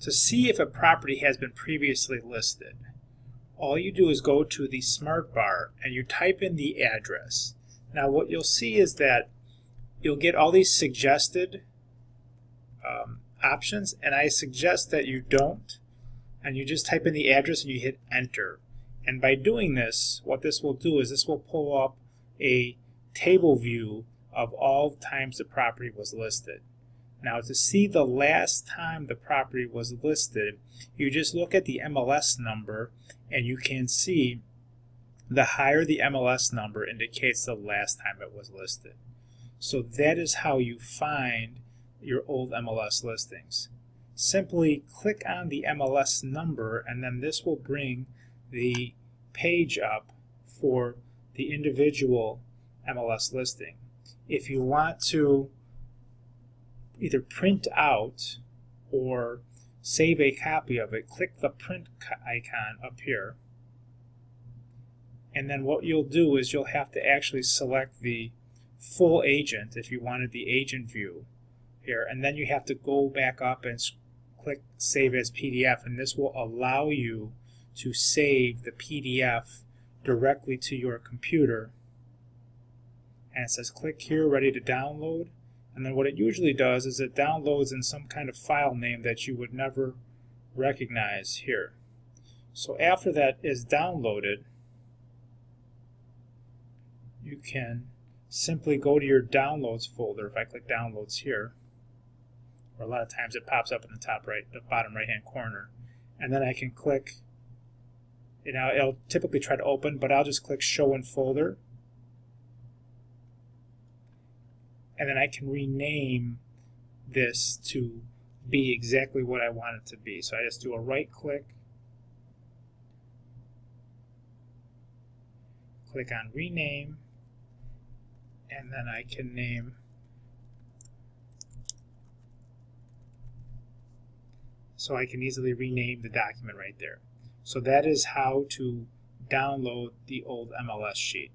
To see if a property has been previously listed, all you do is go to the smart bar and you type in the address. Now what you'll see is that you'll get all these suggested um, options and I suggest that you don't and you just type in the address and you hit enter. And by doing this, what this will do is this will pull up a table view of all times the property was listed. Now to see the last time the property was listed, you just look at the MLS number and you can see the higher the MLS number indicates the last time it was listed. So that is how you find your old MLS listings. Simply click on the MLS number and then this will bring the page up for the individual MLS listing. If you want to either print out or save a copy of it, click the print icon up here. And then what you'll do is you'll have to actually select the full agent if you wanted the agent view here. And then you have to go back up and click Save as PDF. And this will allow you to save the PDF directly to your computer. And it says click here, ready to download. And then what it usually does is it downloads in some kind of file name that you would never recognize here. So after that is downloaded, you can simply go to your downloads folder. If I click downloads here, or a lot of times it pops up in the top right, the bottom right hand corner. And then I can click, you know, it'll typically try to open, but I'll just click show in folder and then I can rename this to be exactly what I want it to be. So I just do a right click, click on rename, and then I can name so I can easily rename the document right there. So that is how to download the old MLS sheet.